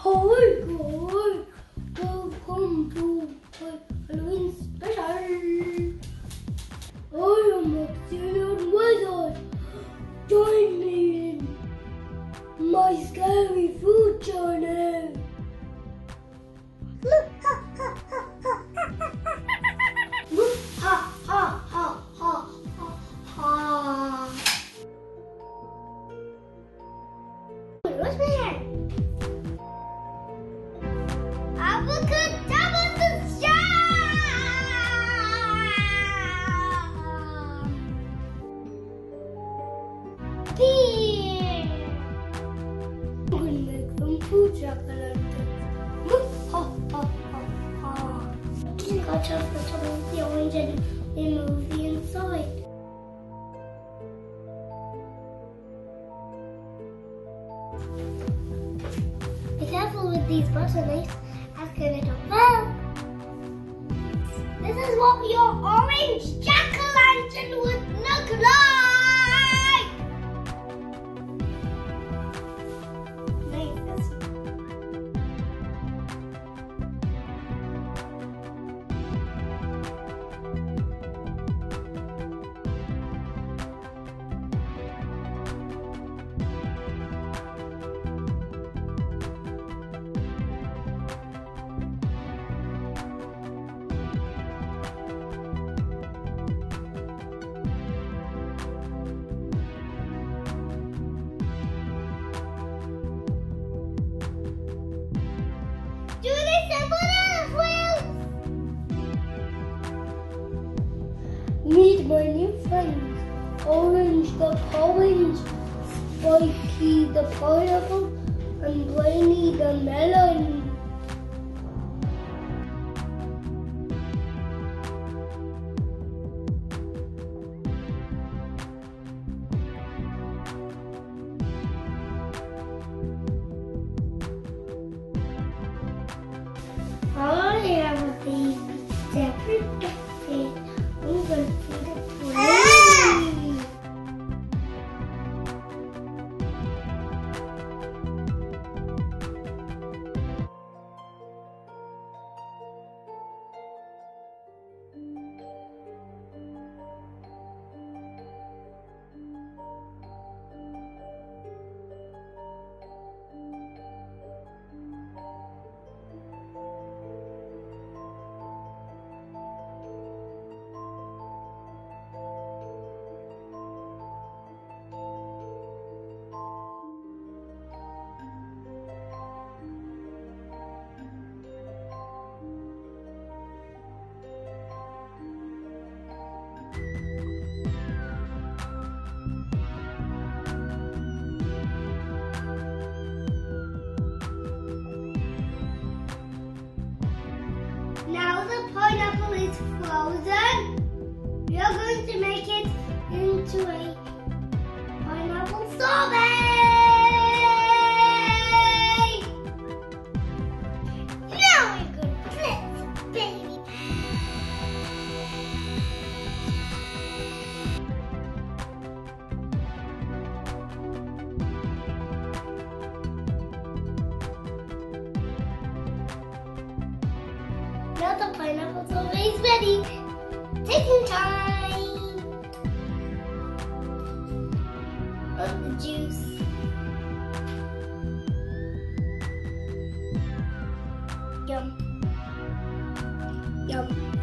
Hi guys, welcome to my Halloween special. I am Maximilian Wizard. Join me in my scary food journey. ha ha ha ha ha ha. What's my hand? Abracadabra! I'm gonna food chocolate. Ha ha ha ha. Got chocolate to the orange and remove the inside. Be careful with these butternuts. Ask a little bell. This is what your orange jack-o'-lantern would look like. My new friends. Orange the orange, Spiky the pineapple, and Brainy the melon. A pineapple sorbet. Now we're going to flip, baby. Now the pineapple sorbet is ready. Taking time. 要。